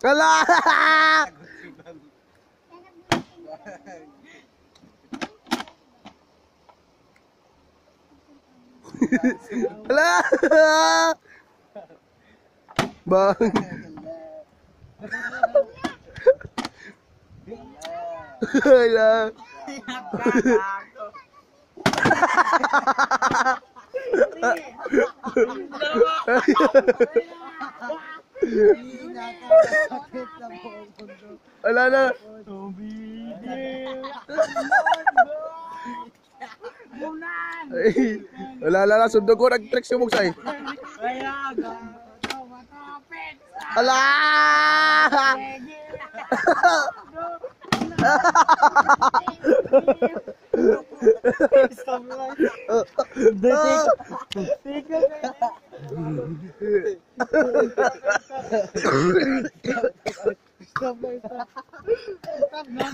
Kala! Hala! Bang! Hala! Wala na. Ay, wala na na. Sundo ko. Nag-tricks yung mugsay. Stop, stop, stop.